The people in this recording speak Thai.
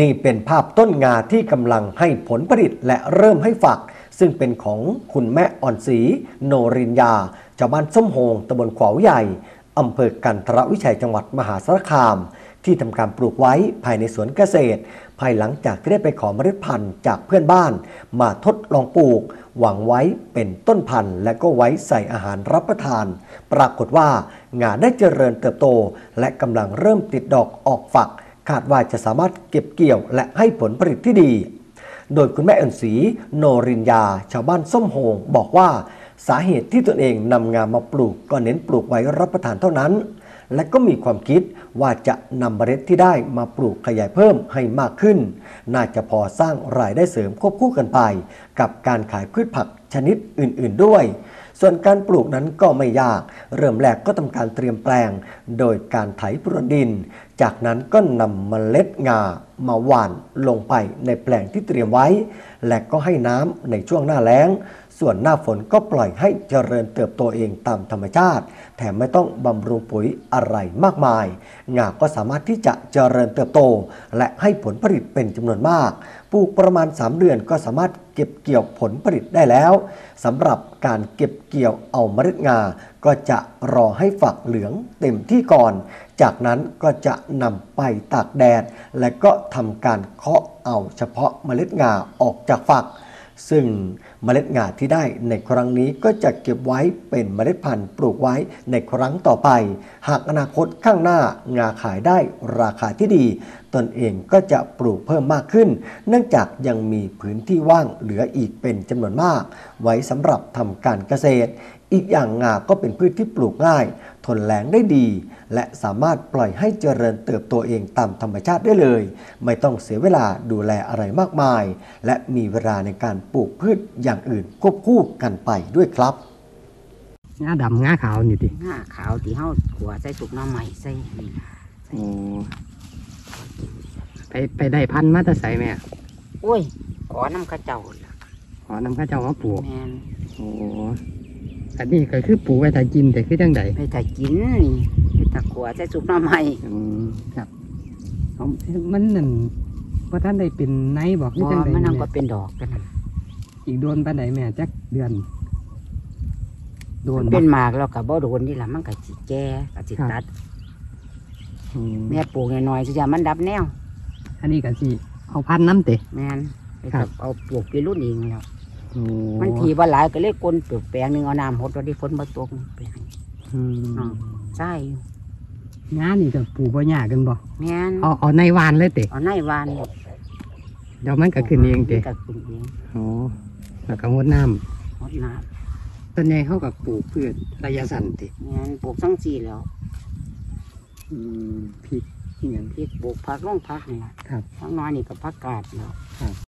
นี่เป็นภาพต้นงาที่กำลังให้ผลผลิตและเริ่มให้ฝัก ซึ่งเป็นของคุณแม่อ่อนศรีโนรินยาชาวบ้านส้มโฮงตำบลขวาวใหญ่อำเภอกันทรวิชัยจังหวัดมหาสารคาม ที่ทำการปลูกไว้ภายในสวนเกษตร ภายหลังจากที่ได้ไปขอเมล็ดพันธุ์จากเพื่อนบ้าน มาทดลองปลูก หวังไว้เป็นต้นพันธุ์ และก็ไว้ใส่อาหารรับประทาน ปรากฏว่างาได้เจริญเติบโต และกำลังเริ่มติดดอกออกฝัก คาดว่าจะสามารถเก็บเกี่ยวและให้ผลผลิตที่ดี โดยคุณแม่เอินศรีโนรินยา ชาวบ้านส้มโฮงบอกว่าสาเหตุที่ตนเองนำงามาปลูกก็เน้นปลูกไว้รับประทานเท่านั้น และก็มีความคิดว่าจะนำเมล็ดที่ได้มาปลูกขยายเพิ่มให้มากขึ้น น่าจะพอสร้างรายได้เสริมควบคู่กันไป กับการขายพืชผักชนิดอื่นๆด้วย ส่วนการปลูกนั้นก็ไม่ยาก เริ่มแรกก็ทำการเตรียมแปลง โดยการไถพรวนดิน จากนั้นก็นำเมล็ดงามาหว่านลงไปในแปลงที่เตรียมไว้ และก็ให้น้ำในช่วงหน้าแล้ง ส่วนหน้าฝนก็ปล่อยให้เจริญเติบโตเองตามธรรมชาติ แถมไม่ต้องบำรุงปุ๋ยอะไรมากมาย งาก็สามารถที่จะเจริญเติบโต และให้ผลผลิตเป็นจำนวนมาก ปลูกประมาณ 3 เดือนก็สามารถเก็บเกี่ยวผลผลิตได้แล้วสำหรับการเก็บเกี่ยวเอาเมล็ดงา ก็จะรอให้ฝักเหลืองเต็มที่ก่อน จากนั้นก็จะนำไปตากแดด และก็ทำการเคาะเอาเฉพาะเมล็ดงาออกจากฝัก ซึ่งเมล็ดงาที่ได้ในครั้งนี้ก็จะเก็บไว้เป็นเมล็ดพันธุ์ปลูกไว้ในครั้งต่อไป หากอนาคตข้างหน้างาขายได้ราคาที่ดี ตนเองก็จะปลูกเพิ่มมากขึ้น เนื่องจากยังมีพื้นที่ว่างเหลืออีกเป็นจำนวนมาก ไว้สำหรับทำการเกษตรอีกอย่างงาก็เป็นพืชที่ปลูกง่าย ทนแล้งได้ดี และสามารถปล่อยให้เจริญเติบโตเองตามธรรมชาติได้เลย ไม่ต้องเสียเวลาดูแลอะไรมากมาย และมีเวลาในการปลูกพืชอย่างอื่นควบคู่กันไปด้วยครับงาดำงาขาวนี่ติหน้าขาวที่เฮาขัวใส่สุกหน้ำใหม่ใส่นี่ล่ะโอ้ไปไปได้พันธุ์มาแต่ใส่แม่โอ้ยขอน้ำข้าเจ้าล่ะขอนำข้าเจ้ามาปลูกแม่นโอ้ อันนี้ก็คือปลูกไว้ถ้ากินแต่คือจังใดไปถ้ากินนี่ไปถ้าขัวใส่สุกหน้ำใหม่อืมครับเอามันนั่นว่าท่านได้เป็นไนบอกพคืออจังใดมันนั่งก็แม่เป็นดอกกันนั่นอีกโดนปานใดแม่จักเดือน โดนมันบ่ เป็นหมากแล้วก็บ่โดนนี่ล่ะมันก็สิแก่ก็สิครับ ตัด อืมแม่ปลูกน้อยๆสิจ้ะมันดับแนว อันนี้ก็สิเอาพันธุ์น้ำเตะ แม่นไปครับเอาปลูกไปรุ่นเองแล้ว โอ้มันทีบ่หลายก็เลยกลนปลูกแปลงหนึงเอาน้ำหดแล้วที่ฝนบ่ตกไปให้อืมอ้าวใช่อยู่งานี่ก็ปลูกบ่ยากกันบ่แม่นเอาเอาในวานเลยเตะเอาในวานเดี๋ยวมันก็ขึ้นเองเตะมันก็ขึ้นเองโอ้แล้วก็งดน้ำ หดน้ส่วนใหญ่เขากับปลูกพืชระยะสั้นติำแม่นปลูกทั้งสี่แล้วอืมพริกอหย่าง พริกปลูกผักลงผักนี่ล่ะครับ ทั้งน้อยนี่ก็ผักกาดเนาะครับ